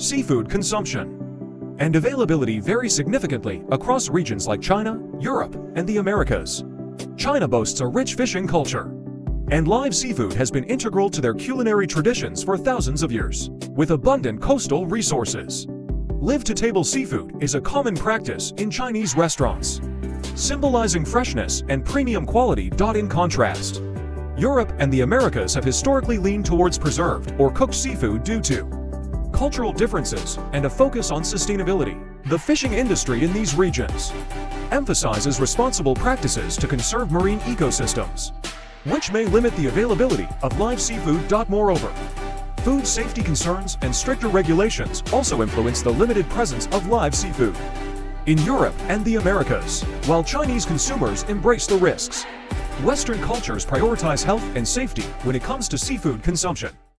Seafood consumption and availability vary significantly across regions like China, Europe, and the Americas. China boasts a rich fishing culture, and live seafood has been integral to their culinary traditions for thousands of years, with abundant coastal resources. Live-to-table seafood is a common practice in Chinese restaurants, symbolizing freshness and premium quality. In contrast, Europe and the Americas have historically leaned towards preserved or cooked seafood due to cultural differences and a focus on sustainability. The fishing industry in these regions emphasizes responsible practices to conserve marine ecosystems, which may limit the availability of live seafood. Moreover, food safety concerns and stricter regulations also influence the limited presence of live seafood in Europe and the Americas, while Chinese consumers embrace the risks. Western cultures prioritize health and safety when it comes to seafood consumption.